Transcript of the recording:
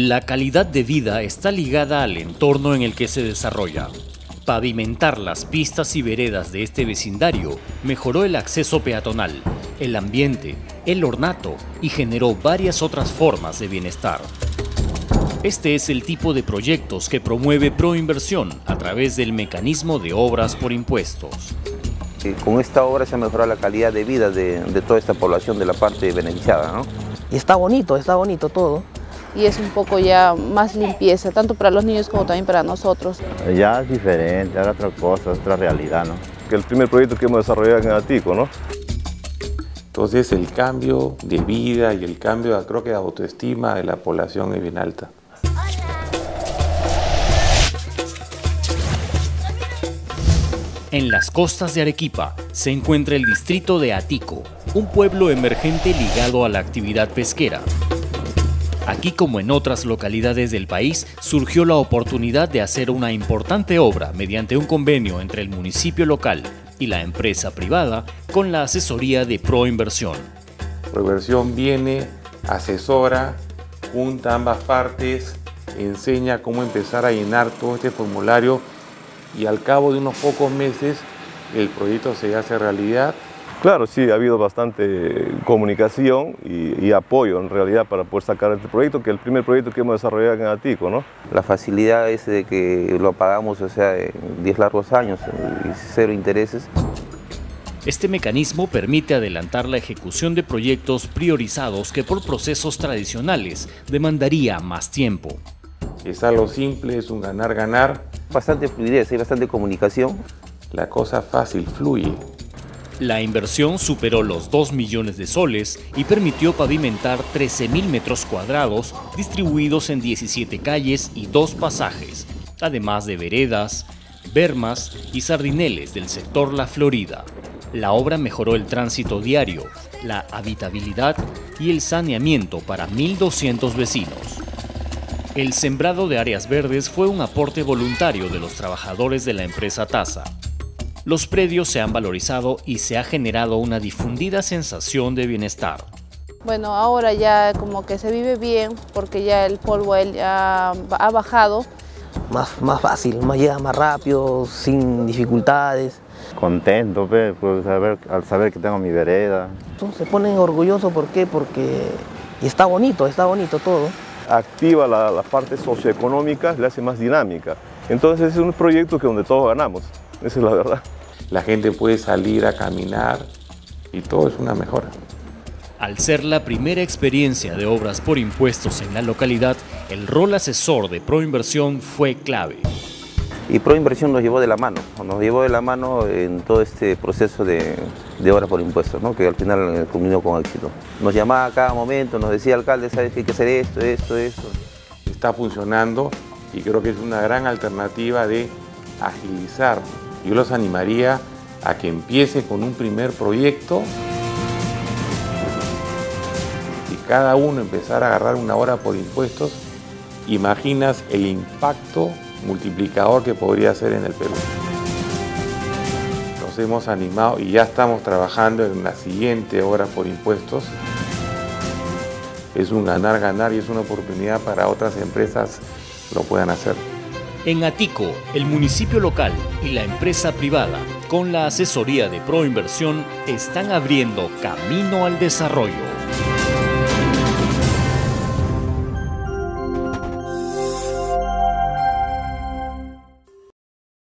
La calidad de vida está ligada al entorno en el que se desarrolla. Pavimentar las pistas y veredas de este vecindario mejoró el acceso peatonal, el ambiente, el ornato y generó varias otras formas de bienestar. Este es el tipo de proyectos que promueve Proinversión a través del mecanismo de obras por impuestos. Con esta obra se ha mejorado la calidad de vida de, toda esta población de la parte beneficiada. ¿no? Y está bonito, está bonito todo y es un poco ya más limpieza, tanto para los niños como también para nosotros. Ya es diferente, era otra cosa, otra realidad, ¿no? Que el primer proyecto que hemos desarrollado en Atico, ¿no? Entonces el cambio de vida y el cambio, creo que de autoestima de la población es bien alta. En las costas de Arequipa se encuentra el distrito de Atico, un pueblo emergente ligado a la actividad pesquera. Aquí como en otras localidades del país, surgió la oportunidad de hacer una importante obra mediante un convenio entre el municipio local y la empresa privada con la asesoría de Proinversión. Proinversión viene, asesora, junta ambas partes, enseña cómo empezar a llenar todo este formulario y al cabo de unos pocos meses el proyecto se hace realidad Claro, sí, ha habido bastante comunicación y, apoyo en realidad para poder sacar este proyecto, que es el primer proyecto que hemos desarrollado en Atico, ¿no? La facilidad es de que lo pagamos, o sea, en 10 largos años y cero intereses. Este mecanismo permite adelantar la ejecución de proyectos priorizados que por procesos tradicionales demandaría más tiempo. Es algo simple, es un ganar-ganar. Bastante fluidez, hay bastante comunicación. La cosa fácil fluye. La inversión superó los 2 millones de soles y permitió pavimentar 13.000 metros cuadrados distribuidos en 17 calles y dos pasajes, además de veredas, bermas y sardineles del sector La Florida. La obra mejoró el tránsito diario, la habitabilidad y el saneamiento para 1.200 vecinos. El sembrado de áreas verdes fue un aporte voluntario de los trabajadores de la empresa TASA los predios se han valorizado y se ha generado una difundida sensación de bienestar. Bueno, ahora ya como que se vive bien porque ya el polvo ya ha bajado. Más, más fácil, más llega más rápido, sin dificultades. Contento pues, saber, al saber que tengo mi vereda. Se ponen orgullosos, ¿por qué? Porque está bonito, está bonito todo. Activa la, la parte socioeconómica, le hace más dinámica. Entonces es un proyecto que donde todos ganamos, esa es la verdad la gente puede salir a caminar y todo es una mejora. Al ser la primera experiencia de obras por impuestos en la localidad, el rol asesor de Proinversión fue clave. Y Proinversión nos llevó de la mano, nos llevó de la mano en todo este proceso de, obras por impuestos, que al final culminó con éxito. Nos llamaba a cada momento, nos decía alcalde, ¿sabes que hay que hacer esto, esto, esto? Está funcionando y creo que es una gran alternativa de agilizar yo los animaría a que empiece con un primer proyecto y cada uno empezara a agarrar una hora por impuestos, imaginas el impacto multiplicador que podría ser en el Perú. Nos hemos animado y ya estamos trabajando en la siguiente hora por impuestos. Es un ganar-ganar y es una oportunidad para otras empresas lo puedan hacer. En Atico, el municipio local y la empresa privada, con la asesoría de Proinversión, están abriendo camino al desarrollo.